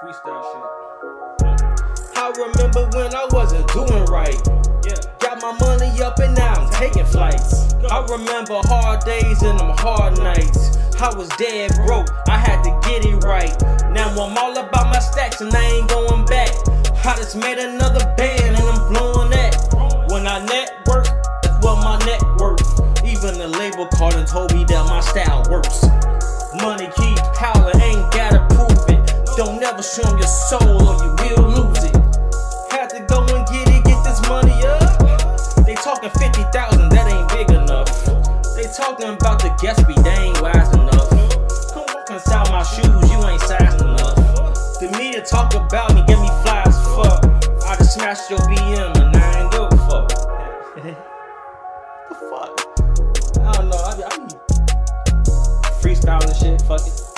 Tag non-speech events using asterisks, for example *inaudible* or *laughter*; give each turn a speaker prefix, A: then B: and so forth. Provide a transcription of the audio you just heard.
A: Freestyle shit. I remember when I wasn't doing right. Yeah. Got my money up and now I'm taking flights. I remember hard days and them hard nights. I was dead broke, I had to get it right. Now I'm all about my stacks and I ain't going back. I just made another band and I'm blowing that. When I network, that's what my net worth. Even the label called and told me that my style works. Money keep never show 'em your soul or you will lose it. Had to go and get it, get this money up. They talking 50,000, that ain't big enough. They talking about the Gatsby, they ain't wise enough. Come walk inside my shoes, you ain't size enough. The media talk about me, get me fly as fuck. I just smashed your BM and I ain't give a fuck. *laughs* the fuck? I don't know, I be, I be freestyling shit, fuck it.